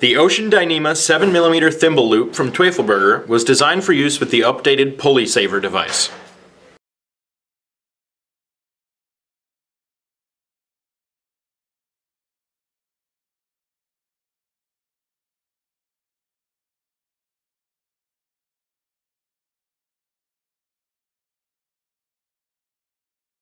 The Ocean Dyneema 7mm thimble loop from Teufelberger was designed for use with the updated pulley saver device.